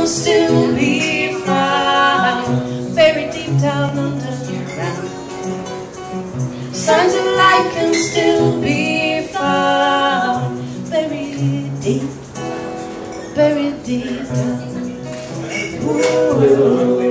can still be found buried deep down underground. Signs of life can still be found buried deep, buried deep down. Ooh.